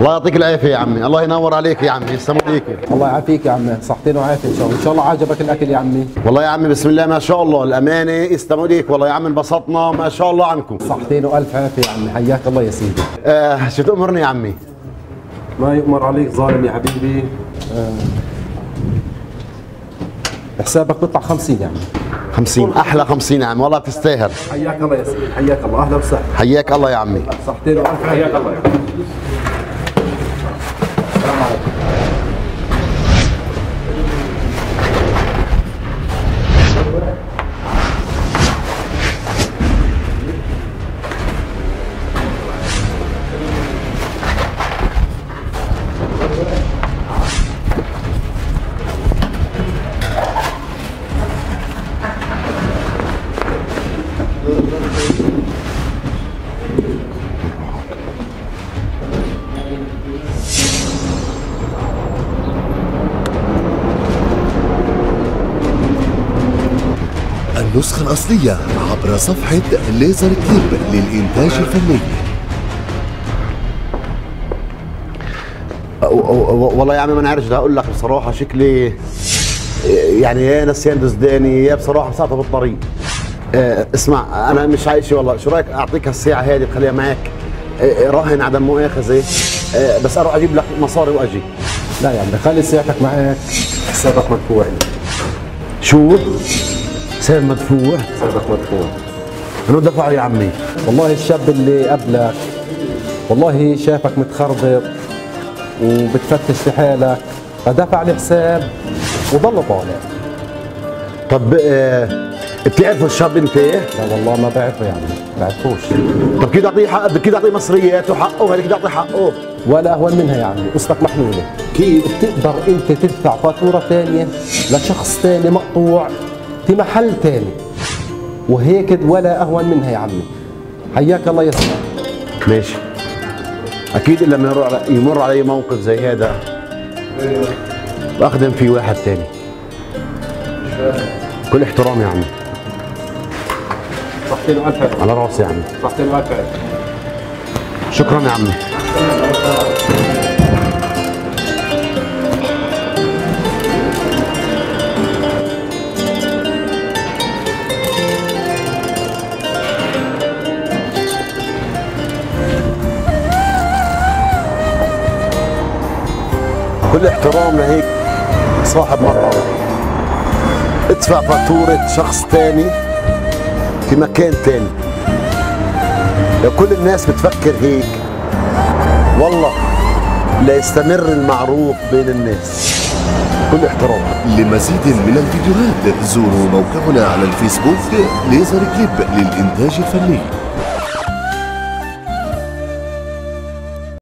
الله يعطيك العافية يا عمي. الله ينور عليك يا عمي. يسلم ايديكم الله يعافيك يا عمي. صحتين وعافية إن شاء الله. إن شاء الله عجبك الأكل يا عمي. والله يا عمي بسم الله ما شاء الله. الأمانة يسلم ايديك والله يا عمي انبسطنا ما شاء الله عنكم. صحتين وألف عافية يا عمي. حياك الله يا سيدي. آه شو تأمرني يا عمي؟ ما يؤمر عليك ظالم يا حبيبي. آه. حسابك بيطلع 50 يا عمي. 50 أحلى 50 يا عمي. والله بتستاهل حياك الله يا سيدي. حياك الله. أهلا وسهلا. حياك الله يا عمي. صحتين وألف عافية. حياك الله يا عمي. النسخة الأصلية عبر صفحة ليزر كليب للإنتاج الفني. أو- أو- أو- والله يا عمي ما بدي أقول لك بصراحة شكلي يعني يا نسيان دزداني يا بصراحة مسافه بالطريق. آه، اسمع أنا مش عايش والله. شو رأيك أعطيك هالساعة هذه تخليها معك؟ آه، راهن عدم مؤاخذه آه، بس أروح أجيب لك مصاري وأجي. لا يا عمي خلي ساعتك معك حسابك مدفوع شو؟ سير مدفوع حسابك مدفوع منو دفع يا عمي؟ والله الشاب اللي قبلك والله شافك متخربط وبتفتش في حالك فدفع لي حساب وضل طالع طب آه، بتعرفوا الشاب انت؟ لا والله ما بعرفه يعني ما بعرفوش طب كيف اعطيه حق بدك كيف اعطيه مصريات وحقه وهذيك بدي اعطيه حقه ولا اهون منها يعني قصتك محلولة كيف؟ بتقدر انت تدفع فاتورة ثانية لشخص ثاني مقطوع في محل ثاني وهيك ولا أهون منها يا عمي. حياك الله يا سيدي. ماشي. أكيد لما يمر علي يمر علي موقف زي هذا بأخدم في واحد تاني. كل احترام يا عمي. صحتين عافيه على رأسي يا عمي. صحتين عافيه شكرا يا عمي. كل احترام لهيك صاحب مطعم ادفع فاتورة شخص تاني في مكان تاني. لو كل الناس بتفكر هيك والله لا يستمر المعروف بين الناس. كل احترام. لمزيد من الفيديوهات زوروا موقعنا على الفيسبوك ليزر كليب للإنتاج الفني.